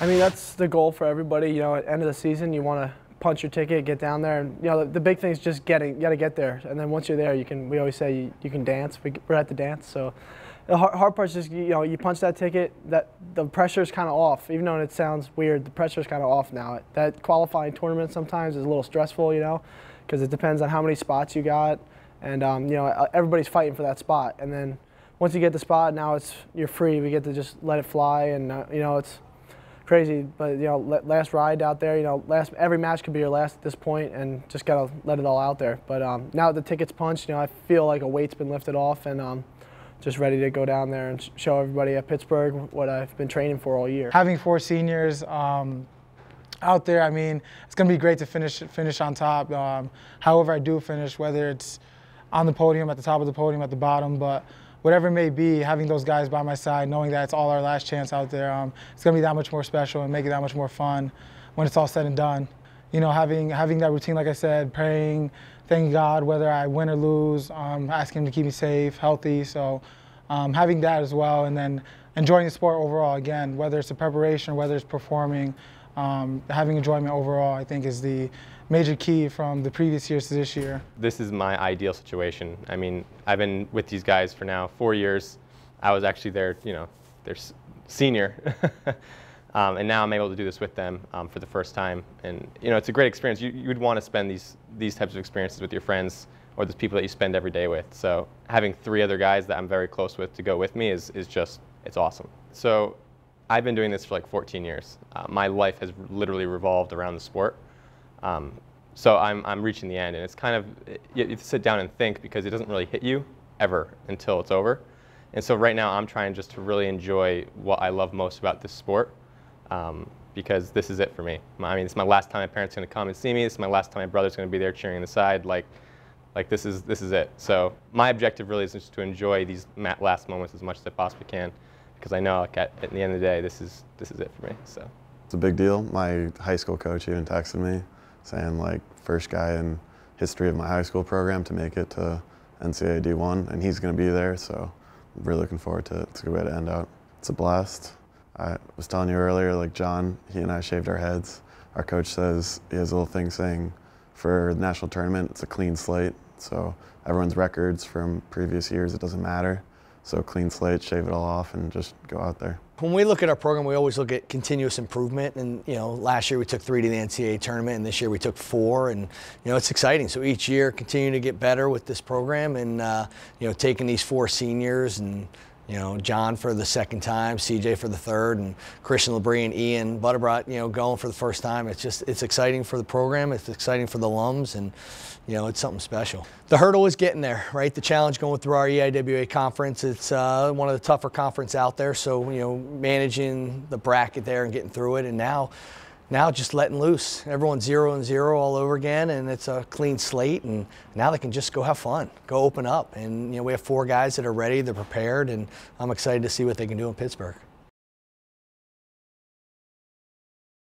I mean, that's the goal for everybody. You know, at end of the season, you want to punch your ticket, get down there, and you know the, the big thing is just getting. You got to get there, and then once you're there, you can. We always say you, you can dance. We, we're at the dance, so the hard, hard part is just you know you punch that ticket. That the pressure is kind of off, even though it sounds weird. The pressure is kind of off now. That qualifying tournament sometimes is a little stressful, you know, because it depends on how many spots you got, and um, you know everybody's fighting for that spot, and then once you get the spot, now it's you're free. We get to just let it fly, and uh, you know it's crazy. But you know, last ride out there, you know, last every match could be your last at this point, and just gotta let it all out there. But um, now that the ticket's punched, you know, I feel like a weight's been lifted off, and um, just ready to go down there and show everybody at Pittsburgh what I've been training for all year. Having four seniors. Um, out there, I mean, it's to be great to finish finish on top. Um, however, I do finish, whether it's on the podium, at the top of the podium, at the bottom, but whatever it may be, having those guys by my side, knowing that it's all our last chance out there, um, it's going to be that much more special and make it that much more fun when it's all said and done. You know, having having that routine, like I said, praying, thanking God, whether I win or lose, um, asking Him to keep me safe, healthy. So um, having that as well, and then enjoying the sport overall. Again, whether it's the preparation whether it's performing, um, having enjoyment overall, I think is the major key from the previous years to this year. This is my ideal situation. I mean, I've been with these guys for now four years. I was actually their, you know, their senior. um, and now I'm able to do this with them um, for the first time. And, you know, it's a great experience. You, you would want to spend these, these types of experiences with your friends or the people that you spend every day with. So having three other guys that I'm very close with to go with me is, is just, it's awesome. So I've been doing this for like 14 years. Uh, my life has literally revolved around the sport. Um, so I'm, I'm reaching the end, and it's kind of, you, you sit down and think because it doesn't really hit you ever until it's over. And so right now I'm trying just to really enjoy what I love most about this sport um, because this is it for me. I mean, it's my last time my parents are going to come and see me. Is my last time my brother's going to be there cheering on the side. Like, like this is, this is it. So my objective really is just to enjoy these last moments as much as I possibly can because I know at, the end of the day, this is, this is it for me. So. It's a big deal. My high school coach even texted me saying like first guy in history of my high school program to make it to NCAA D1, and he's going to be there. So I'm really looking forward to it. It's a good way to end out. It's a blast. I was telling you earlier, like Jon, he and I shaved our heads. Our coach says he has a little thing saying for the national tournament, it's a clean slate. So everyone's records from previous years, it doesn't matter. So clean slate, shave it all off, and just go out there. When we look at our program, we always look at continuous improvement. And you know, last year we took three to the NCAA tournament, and this year we took four. And you know, it's exciting. So each year, continue to get better with this program, and uh, you know, taking these four seniors and you know, Jon for the second time, CJ for the third, and Christian LaBrie and Ian Butterbrodt, you know, going for the first time. It's just, it's exciting for the program. It's exciting for the alums, and, you know, it's something special. The hurdle is getting there, right? The challenge going through our EIWA conference, it's uh, one of the tougher conference out there. So, you know, managing the bracket there and getting through it, and now, now just letting loose. Everyone's zero and zero all over again, and it's a clean slate. And now they can just go have fun, go open up. And you know, we have four guys that are ready, they're prepared, and I'm excited to see what they can do in Pittsburgh.